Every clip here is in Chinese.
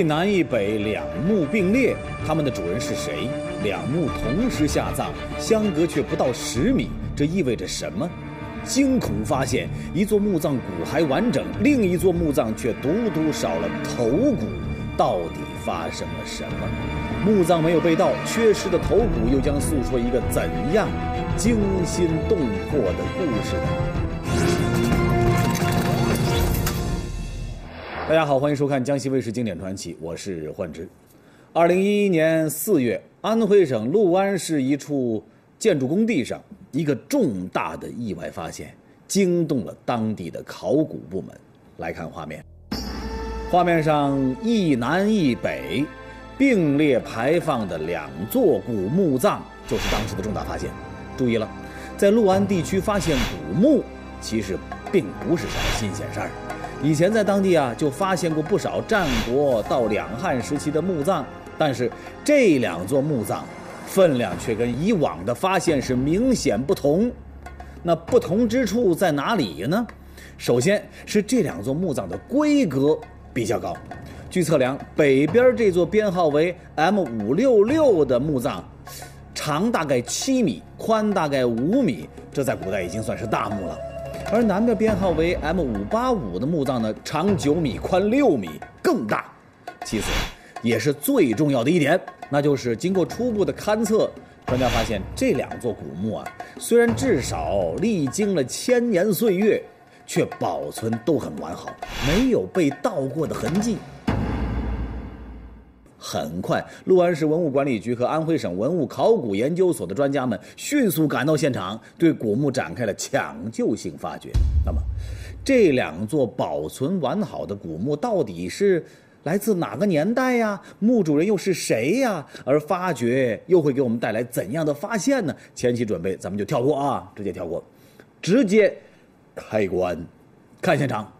一南一北两墓并列，他们的主人是谁？两墓同时下葬，相隔却不到十米，这意味着什么？惊恐发现，一座墓葬骨骸完整，另一座墓葬却独独少了头骨，到底发生了什么？墓葬没有被盗，缺失的头骨又将诉说一个怎样惊心动魄的故事呢？大家好，欢迎收看江西卫视经典传奇，我是幻之。二零一一年四月，安徽省六安市一处建筑工地上，一个重大的意外发现，惊动了当地的考古部门。来看画面，画面上一南一北并列排放的两座古墓葬，就是当时的重大发现。注意了，在六安地区发现古墓，其实并不是什么新鲜事儿。以前在当地啊，就发现过不少战国到两汉时期的墓葬，但是这两座墓葬分量却跟以往的发现是明显不同。那不同之处在哪里呢？首先是这两座墓葬的规格比较高。据测量，北边这座编号为 M 五六六的墓葬，长大概七米，宽大概五米，这在古代已经算是大墓了。而南边编号为 M 五八五的墓葬呢，长九米，宽六米，更大。其次，也是最重要的一点，那就是经过初步的勘测，专家发现这两座古墓啊，虽然至少历经了千年岁月，却保存都很完好，没有被盗过的痕迹。很快，六安市文物管理局和安徽省文物考古研究所的专家们迅速赶到现场，对古墓展开了抢救性发掘。那么，这两座保存完好的古墓到底是来自哪个年代呀？墓主人又是谁呀？而发掘又会给我们带来怎样的发现呢？前期准备咱们就跳过啊，直接跳过，直接开棺看现场。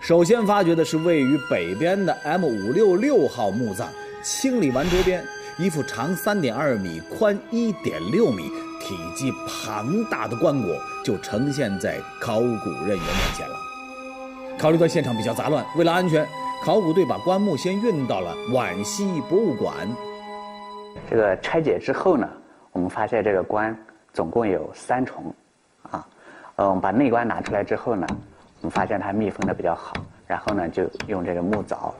首先发掘的是位于北边的 M 五六六号墓葬，清理完周边，一副长三点二米、宽一点六米、体积庞大的棺椁就呈现在考古人员面前了。考虑到现场比较杂乱，为了安全，考古队把棺木先运到了皖西博物馆。这个拆解之后呢，我们发现这个棺总共有三重，啊，嗯，把内棺拿出来之后呢。我们发现它密封的比较好，然后呢，就用这个木凿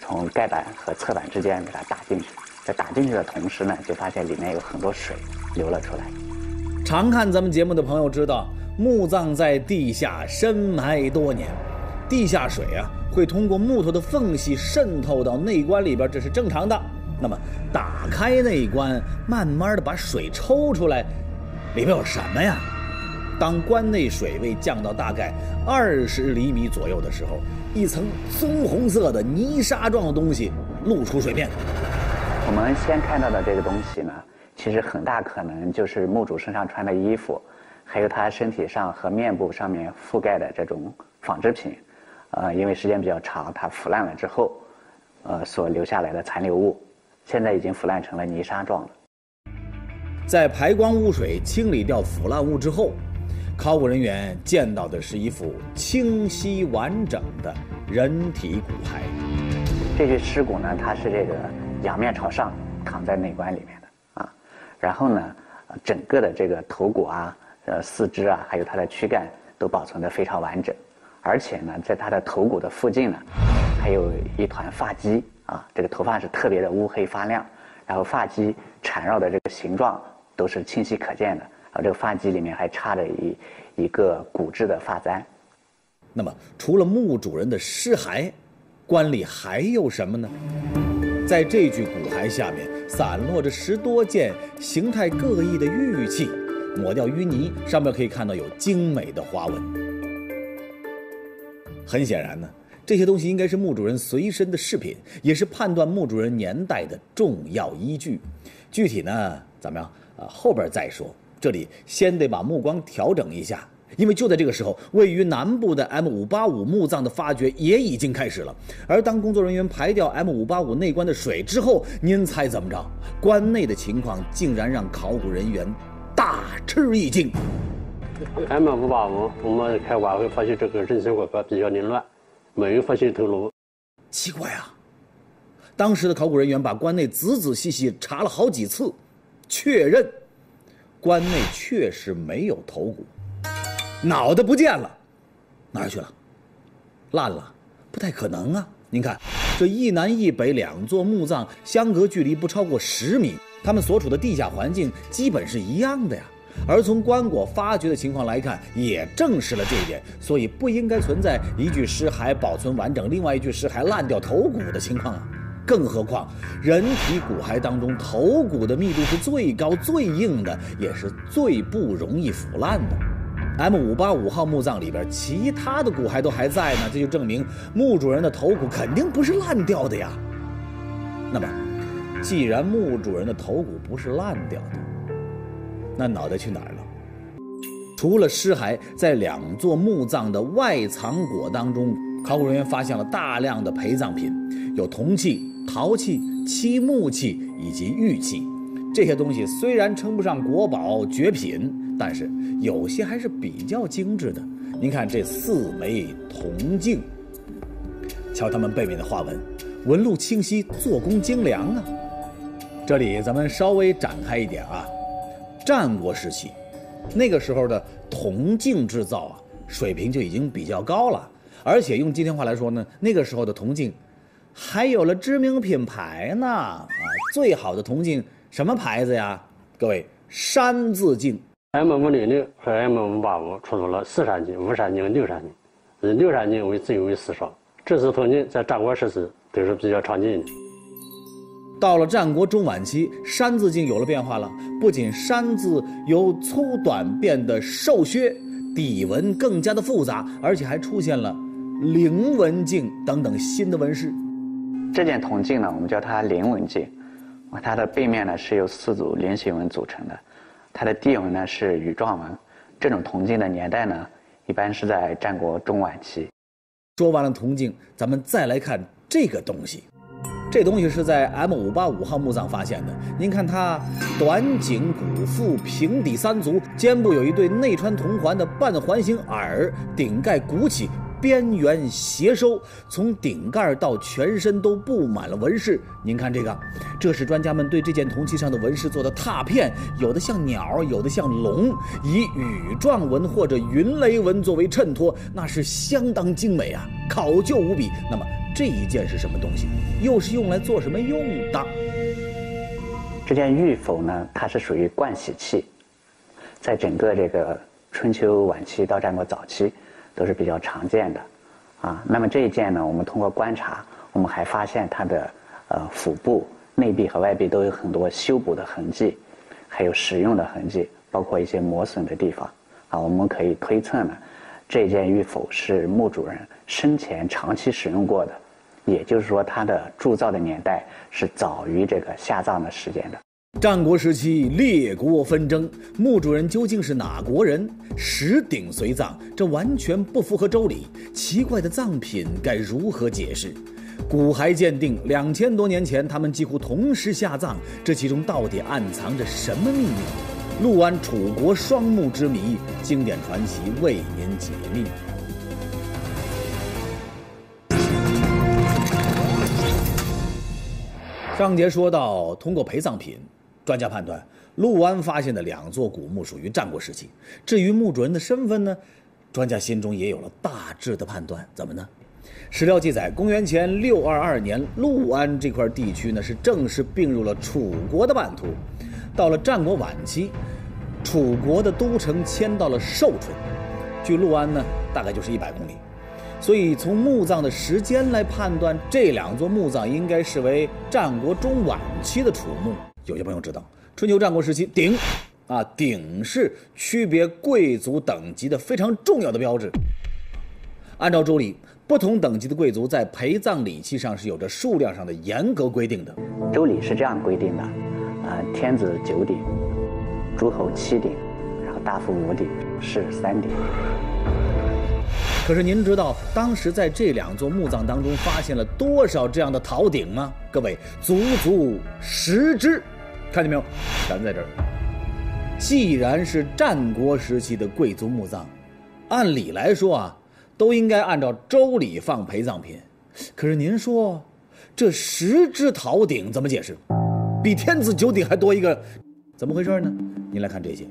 从盖板和侧板之间给它打进去。在打进去的同时呢，就发现里面有很多水流了出来。常看咱们节目的朋友知道，墓葬在地下深埋多年，地下水啊会通过木头的缝隙渗透到内棺里边，这是正常的。那么打开内棺，慢慢的把水抽出来，里边有什么呀？当关内水位降到大概二十厘米左右的时候，一层棕红色的泥沙状的东西露出水面。我们先看到的这个东西呢，其实很大可能就是墓主身上穿的衣服，还有他身体上和面部上面覆盖的这种纺织品，呃，因为时间比较长，它腐烂了之后，呃，所留下来的残留物，现在已经腐烂成了泥沙状了。在排光污水清理掉腐烂物之后。考古人员见到的是一副清晰完整的人体骨骸。这具尸骨呢，它是这个仰面朝上躺在内棺里面的啊。然后呢，整个的这个头骨啊、呃四肢啊，还有它的躯干都保存的非常完整。而且呢，在它的头骨的附近呢，还有一团发髻啊，这个头发是特别的乌黑发亮，然后发髻缠绕的这个形状都是清晰可见的。啊，这个发髻里面还插着一一个骨质的发簪。那么，除了墓主人的尸骸，棺里还有什么呢？在这具骨骸下面，散落着十多件形态各异的玉器，抹掉淤泥，上面可以看到有精美的花纹。很显然呢，这些东西应该是墓主人随身的饰品，也是判断墓主人年代的重要依据。具体呢，怎么样？啊，后边再说。这里先得把目光调整一下，因为就在这个时候，位于南部的 M 五八五墓葬的发掘也已经开始了。而当工作人员排掉 M 五八五内棺的水之后，您猜怎么着？棺内的情况竟然让考古人员大吃一惊。M 五八五，我们开挖会发现这个人形骨骼比较凌乱，没有发现头颅。奇怪啊，当时的考古人员把棺内仔仔细细查了好几次，确认棺内确实没有头骨，脑袋不见了，哪儿去了？烂了？不太可能啊！您看，这一南一北两座墓葬相隔距离不超过十米，他们所处的地下环境基本是一样的呀。而从棺椁发掘的情况来看，也证实了这一点，所以不应该存在一具尸骸保存完整，另外一具尸骸烂掉头骨的情况啊。更何况，人体骨骸当中头骨的密度是最高、最硬的，也是最不容易腐烂的。M 五八五号墓葬里边，其他的骨骸都还在呢，这就证明墓主人的头骨肯定不是烂掉的呀。那么，既然墓主人的头骨不是烂掉的，那脑袋去哪儿了？除了尸骸，在两座墓葬的外藏椁当中，考古人员发现了大量的陪葬品，有铜器、陶器、漆木器以及玉器。这些东西虽然称不上国宝绝品，但是有些还是比较精致的。您看这四枚铜镜，瞧它们背面的花纹，纹路清晰，做工精良啊。这里咱们稍微展开一点啊。战国时期，那个时候的铜镜制造啊，水平就已经比较高了。而且用今天话来说呢，那个时候的铜镜还有了知名品牌呢。啊，最好的铜镜什么牌子呀？各位，山字镜。M 五零六和 M 五八五出土了四山镜、五山镜、六山镜，以六山镜为最为四少。这次铜镜在战国时期都是比较常见的。到了战国中晚期，山字镜有了变化了。不仅山字由粗短变得瘦削，底纹更加的复杂，而且还出现了菱纹镜等等新的纹饰。这件铜镜呢，我们叫它菱纹镜，它的背面呢是由四组菱形纹组成的，它的地纹呢是羽状纹。这种铜镜的年代呢，一般是在战国中晚期。说完了铜镜，咱们再来看这个东西。这东西是在 M 五八五号墓葬发现的。您看它短颈骨腹平底三足，肩部有一对内穿铜环的半环形耳，顶盖鼓起，边缘斜收，从顶盖到全身都布满了纹饰。您看这个，这是专家们对这件铜器上的纹饰做的拓片，有的像鸟，有的像龙，以羽状纹或者云雷纹作为衬托，那是相当精美啊，考究无比。那么。这一件是什么东西？又是用来做什么用的？这件玉否呢？它是属于盥洗器，在整个这个春秋晚期到战国早期都是比较常见的。啊，那么这一件呢，我们通过观察，我们还发现它的呃腹部内壁和外壁都有很多修补的痕迹，还有使用的痕迹，包括一些磨损的地方。啊，我们可以推测呢。这件玉否是墓主人生前长期使用过的，也就是说，它的铸造的年代是早于这个下葬的时间的。战国时期列国纷争，墓主人究竟是哪国人？石鼎随葬，这完全不符合周礼。奇怪的葬品该如何解释？骨骸鉴定，两千多年前他们几乎同时下葬，这其中到底暗藏着什么秘密？陆安楚国双墓之谜，经典传奇为您解密。上节说到，通过陪葬品，专家判断陆安发现的两座古墓属于战国时期。至于墓主人的身份呢，专家心中也有了大致的判断。怎么呢？史料记载，公元前六二二年，陆安这块地区呢是正式并入了楚国的版图。到了战国晚期，楚国的都城迁到了寿春，距陆安呢大概就是一百公里，所以从墓葬的时间来判断，这两座墓葬应该视为战国中晚期的楚墓。有些朋友知道，春秋战国时期鼎，啊鼎是区别贵族等级的非常重要的标志。按照周礼，不同等级的贵族在陪葬礼器上是有着数量上的严格规定的。周礼是这样规定的。啊，天子九鼎，诸侯七鼎，然后大夫五鼎，士三鼎。可是您知道当时在这两座墓葬当中发现了多少这样的陶鼎吗？各位，足足十只，看见没有？全在这儿。既然是战国时期的贵族墓葬，按理来说啊，都应该按照周礼放陪葬品。可是您说，这十只陶鼎怎么解释？比天子九鼎还多一个，怎么回事呢？您来看这些，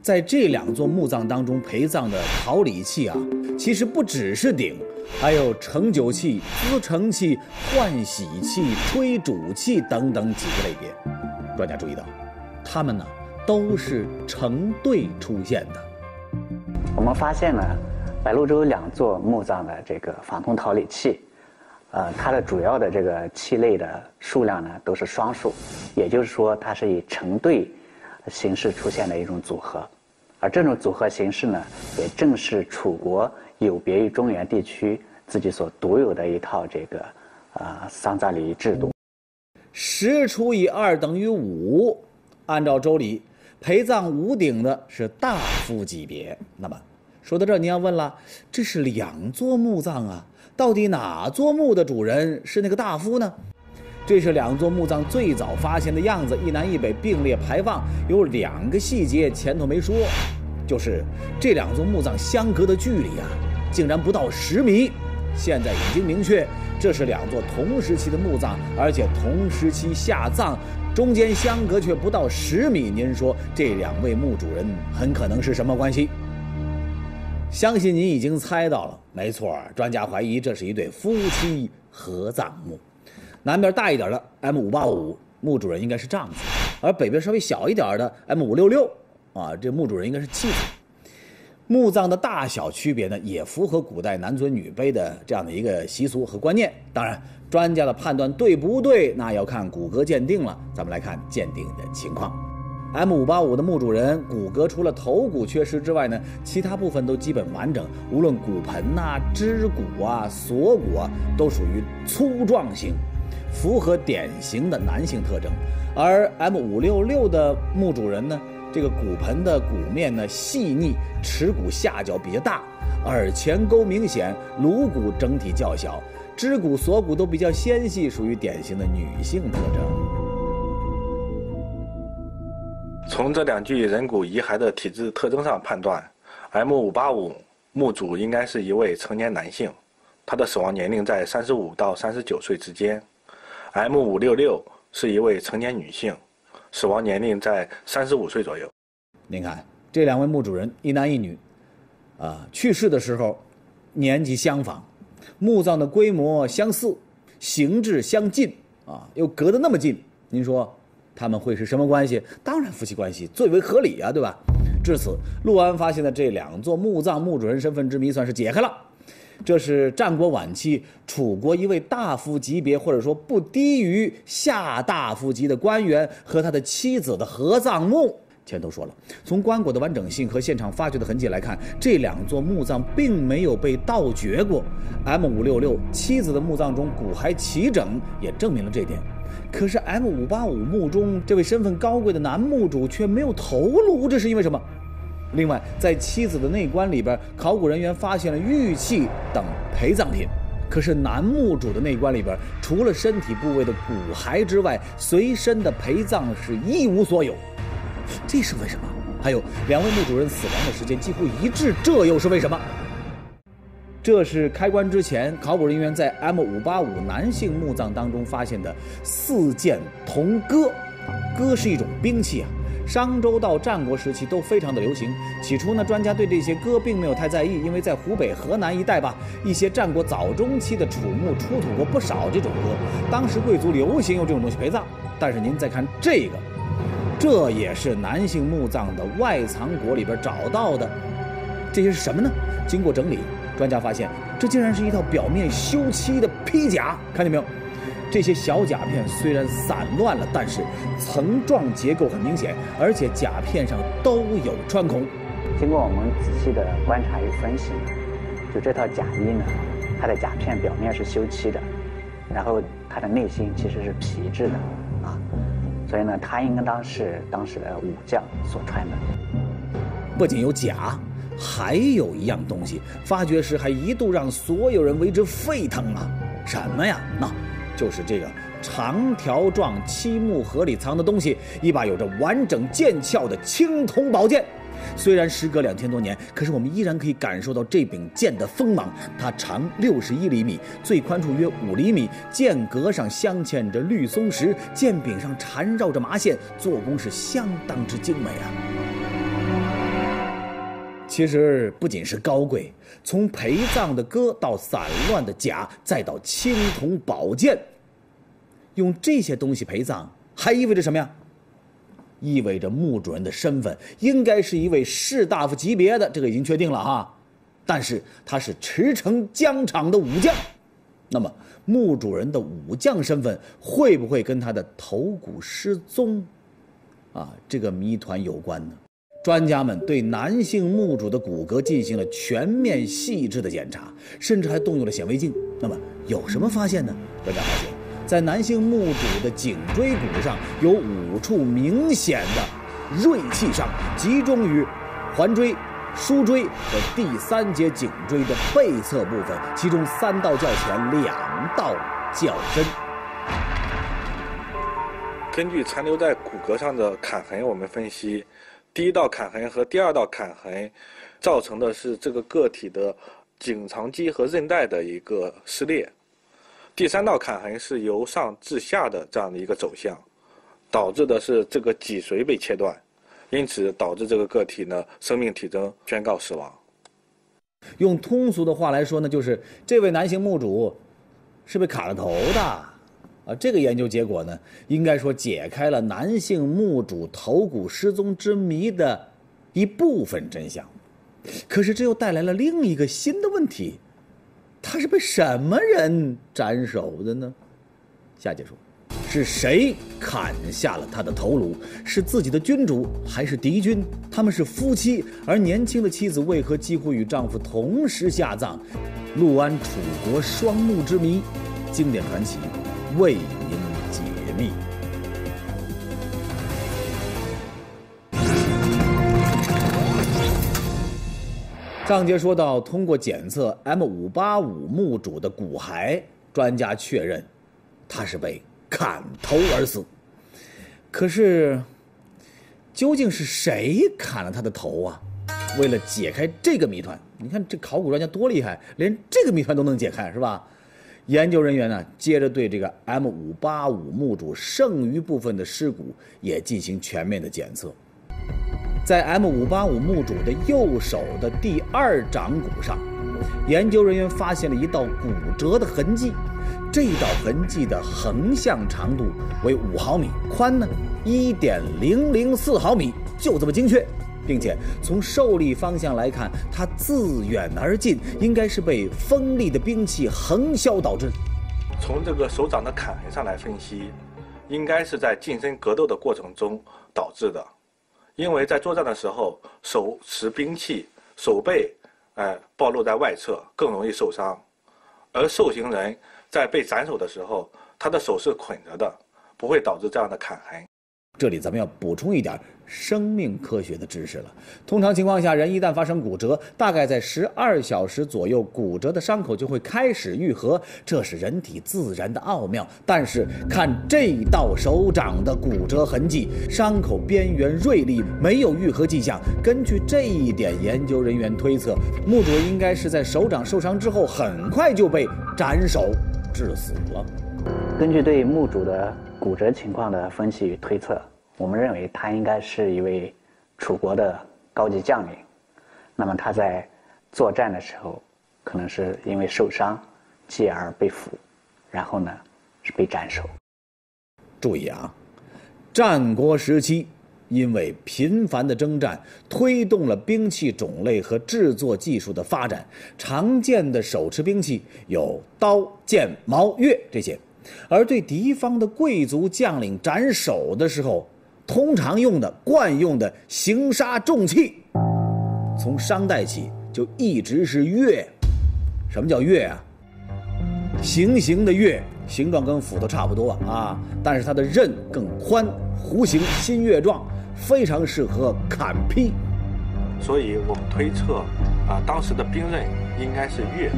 在这两座墓葬当中陪葬的陶礼器啊，其实不只是鼎，还有盛酒器、滋成器、换洗器、吹煮器等等几个类别。专家注意到，它们呢都是成对出现的。我们发现呢，白鹭洲两座墓葬的这个仿铜陶礼器，呃，它的主要的这个器类的数量呢都是双数，也就是说它是以成对形式出现的一种组合，而这种组合形式呢，也正是楚国有别于中原地区自己所独有的一套这个啊丧葬礼仪制度。十除以二等于五，按照周礼，陪葬五鼎的是大夫级别。那么说到这儿，您要问了，这是两座墓葬啊，到底哪座墓的主人是那个大夫呢？这是两座墓葬最早发现的样子，一南一北并列排放，有两个细节前头没说，就是这两座墓葬相隔的距离啊，竟然不到十米。现在已经明确，这是两座同时期的墓葬，而且同时期下葬，中间相隔却不到十米。您说这两位墓主人很可能是什么关系？相信您已经猜到了，没错，专家怀疑这是一对夫妻合葬墓。南边大一点的 M 五八五墓主人应该是丈夫，而北边稍微小一点的 M 五六六啊，这墓主人应该是妻子。墓葬的大小区别呢，也符合古代男尊女卑的这样的一个习俗和观念。当然，专家的判断对不对，那要看骨骼鉴定了。咱们来看鉴定的情况。M 五八五的墓主人骨骼除了头骨缺失之外呢，其他部分都基本完整，无论骨盆呐、肢骨啊、锁骨啊，都属于粗壮型，符合典型的男性特征。而 M 五六六的墓主人呢，这个骨盆的骨面呢细腻，耻骨下角比较大，耳前沟明显，颅骨整体较小，肢骨锁骨都比较纤细，属于典型的女性特征。从这两具人骨遗骸的体质特征上判断，M 五八五墓主应该是一位成年男性，他的死亡年龄在三十五到三十九岁之间；M 五六六是一位成年女性，死亡年龄在三十五岁左右。您看这两位墓主人，一男一女，啊，去世的时候年纪相仿，墓葬的规模相似，形制相近，啊，又隔得那么近，您说？他们会是什么关系？当然夫妻关系最为合理啊，对吧？至此，陆安发现的这两座墓葬墓主人身份之谜算是解开了。这是战国晚期楚国一位大夫级别，或者说不低于下大夫级的官员和他的妻子的合葬墓。前头说了，从棺椁的完整性和现场发掘的痕迹来看，这两座墓葬并没有被盗掘过。M 五六六妻子的墓葬中骨骸齐整，也证明了这点。可是 M 五八五墓中这位身份高贵的男墓主却没有头颅，这是因为什么？另外，在妻子的内棺里边，考古人员发现了玉器等陪葬品，可是男墓主的内棺里边，除了身体部位的骨骸之外，随身的陪葬是一无所有，这是为什么？还有两位墓主人死亡的时间几乎一致，这又是为什么？这是开棺之前，考古人员在 M 五八五男性墓葬当中发现的四件铜戈。戈是一种兵器啊，商周到战国时期都非常的流行。起初呢，专家对这些戈并没有太在意，因为在湖北、河南一带吧，一些战国早中期的楚墓出土过不少这种戈，当时贵族流行用这种东西陪葬。但是您再看这个，这也是男性墓葬的外藏椁里边找到的，这些是什么呢？经过整理。专家发现，这竟然是一套表面修漆的披甲，看见没有？这些小甲片虽然散乱了，但是层状结构很明显，而且甲片上都有穿孔。经过我们仔细的观察与分析，就这套甲衣呢，它的甲片表面是修漆的，然后它的内心其实是皮质的，啊，所以呢，它应当是当时的武将所穿的。不仅有甲。还有一样东西，发掘时还一度让所有人为之沸腾啊！什么呀？那，就是这个长条状漆木盒里藏的东西——一把有着完整剑鞘的青铜宝剑。虽然时隔两千多年，可是我们依然可以感受到这柄剑的锋芒。它长六十一厘米，最宽处约五厘米，剑格上镶嵌着绿松石，剑柄上缠绕着麻线，做工是相当之精美啊。其实不仅是高贵，从陪葬的戈到散乱的甲，再到青铜宝剑，用这些东西陪葬，还意味着什么呀？意味着墓主人的身份应该是一位士大夫级别的，这个已经确定了哈。但是他是驰骋疆场的武将，那么墓主人的武将身份会不会跟他的头骨失踪，啊这个谜团有关呢？专家们对男性墓主的骨骼进行了全面细致的检查，甚至还动用了显微镜。那么有什么发现呢？专家发现，在男性墓主的颈椎骨上有五处明显的锐器伤，集中于环椎、枢椎和第三节颈椎的背侧部分，其中三道较浅，两道较深。根据残留在骨骼上的砍痕，我们分析。第一道砍痕和第二道砍痕，造成的是这个个体的颈长肌和韧带的一个撕裂。第三道砍痕是由上至下的这样的一个走向，导致的是这个脊髓被切断，因此导致这个个体呢生命体征宣告死亡。用通俗的话来说呢，就是这位男性墓主是被砍了头的。啊，这个研究结果呢，应该说解开了男性墓主头骨失踪之谜的一部分真相。可是这又带来了另一个新的问题：他是被什么人斩首的呢？下节说，是谁砍下了他的头颅？是自己的君主还是敌军？他们是夫妻，而年轻的妻子为何几乎与丈夫同时下葬？陆安楚国双墓之谜，经典传奇。为您解密。上节说到，通过检测 M 五八五墓主的骨骸，专家确认他是被砍头而死。可是，究竟是谁砍了他的头啊？为了解开这个谜团，你看这考古专家多厉害，连这个谜团都能解开，是吧？研究人员呢，接着对这个 M 五八五墓主剩余部分的尸骨也进行全面的检测。在 M 五八五墓主的右手的第二掌骨上，研究人员发现了一道骨折的痕迹。这道痕迹的横向长度为五毫米，宽呢一点零零四毫米，就这么精确。并且从受力方向来看，它自远而近，应该是被锋利的兵器横削导致。从这个手掌的砍痕上来分析，应该是在近身格斗的过程中导致的。因为在作战的时候，手持兵器，手背哎暴露在外侧，更容易受伤。而受刑人在被斩首的时候，他的手是捆着的，不会导致这样的砍痕。这里咱们要补充一点生命科学的知识了。通常情况下，人一旦发生骨折，大概在十二小时左右，骨折的伤口就会开始愈合，这是人体自然的奥妙。但是看这道手掌的骨折痕迹，伤口边缘锐利，没有愈合迹象。根据这一点，研究人员推测，墓主应该是在手掌受伤之后，很快就被斩首致死了。根据对墓主的。骨折情况的分析与推测，我们认为他应该是一位楚国的高级将领。那么他在作战的时候，可能是因为受伤，继而被俘，然后呢是被斩首。注意啊，战国时期，因为频繁的征战，推动了兵器种类和制作技术的发展。常见的手持兵器有刀、剑、矛、钺这些。而对敌方的贵族将领斩首的时候，通常用的惯用的行杀重器，从商代起就一直是钺。什么叫钺啊？行刑的钺，形状跟斧头差不多啊，但是它的刃更宽，弧形新月状，非常适合砍劈。所以我们推测，啊，当时的兵刃应该是钺。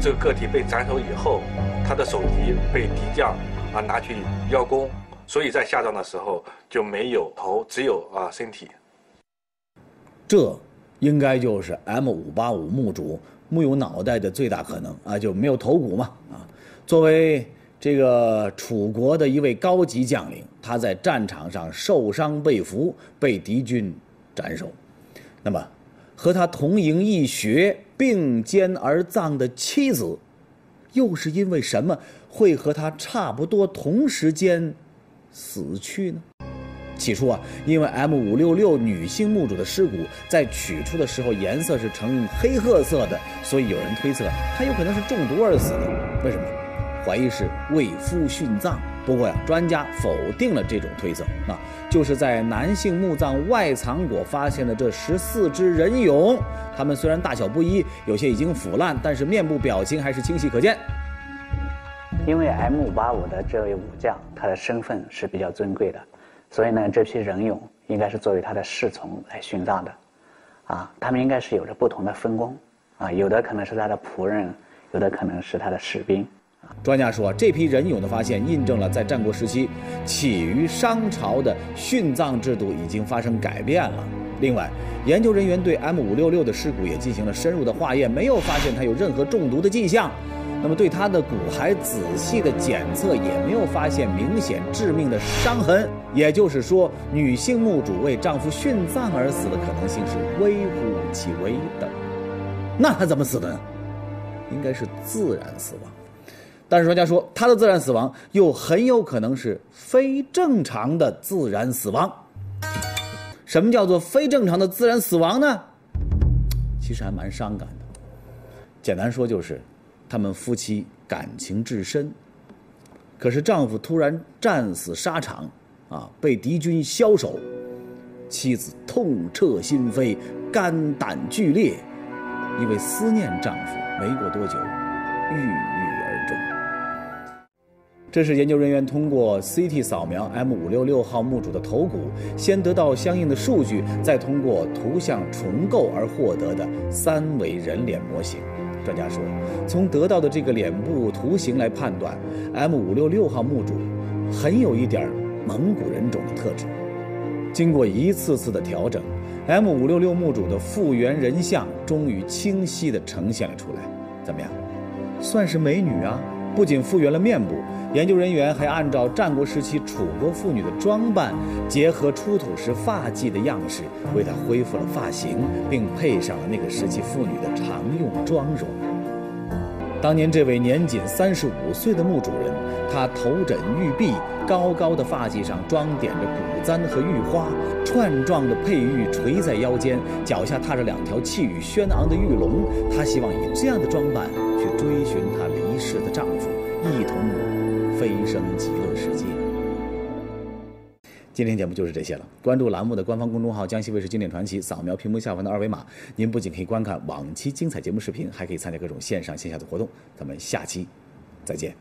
这个个体被斩首以后，他的首级被敌将啊拿去邀功，所以在下葬的时候就没有头，只有啊身体。这应该就是 M 五八五墓主木有脑袋的最大可能啊，就没有头骨嘛啊。作为这个楚国的一位高级将领，他在战场上受伤被俘，被敌军斩首。那么，和他同营一学、并肩而葬的妻子，又是因为什么会和他差不多同时间死去呢？起初啊，因为 M 五六六女性墓主的尸骨在取出的时候颜色是呈黑褐色的，所以有人推测她有可能是中毒而死的。为什么？怀疑是为夫殉葬。不过呀，专家否定了这种推测。那就是在男性墓葬外藏椁发现的这十四只人俑，它们虽然大小不一，有些已经腐烂，但是面部表情还是清晰可见。因为 M 五八五的这位武将，他的身份是比较尊贵的。所以呢，这批人俑应该是作为他的侍从来殉葬的，啊，他们应该是有着不同的分工，啊，有的可能是他的仆人，有的可能是他的士兵。专家说，这批人俑的发现印证了在战国时期起于商朝的殉葬制度已经发生改变了。另外，研究人员对 M 五六六的尸骨也进行了深入的化验，没有发现它有任何中毒的迹象。那么对他的骨骸仔细的检测也没有发现明显致命的伤痕，也就是说，女性墓主为丈夫殉葬而死的可能性是微乎其微的。那她怎么死的呢？应该是自然死亡。但是专家说，她的自然死亡又很有可能是非正常的自然死亡。什么叫做非正常的自然死亡呢？其实还蛮伤感的。简单说就是。他们夫妻感情至深，可是丈夫突然战死沙场，啊，被敌军枭首，妻子痛彻心扉，肝胆俱裂，因为思念丈夫，没过多久，郁郁而终。这是研究人员通过 CT 扫描 M 五六六号墓主的头骨，先得到相应的数据，再通过图像重构而获得的三维人脸模型。专家说，从得到的这个脸部图形来判断，M 五六六号墓主很有一点蒙古人种的特质。经过一次次的调整，M 五六六墓主的复原人像终于清晰地呈现了出来。怎么样？算是美女啊！不仅复原了面部，研究人员还按照战国时期楚国妇女的装扮，结合出土时发髻的样式，为她恢复了发型，并配上了那个时期妇女的常用妆容。当年这位年仅三十五岁的墓主人，他头枕玉璧，高高的发髻上装点着古簪和玉花，串状的佩玉垂在腰间，脚下踏着两条气宇轩昂的玉龙。他希望以这样的装扮去追寻他的，一同飞升极乐世界。今天节目就是这些了。关注栏目的官方公众号“江西卫视经典传奇”，扫描屏幕下方的二维码，您不仅可以观看往期精彩节目视频，还可以参加各种线上线下的活动。咱们下期再见。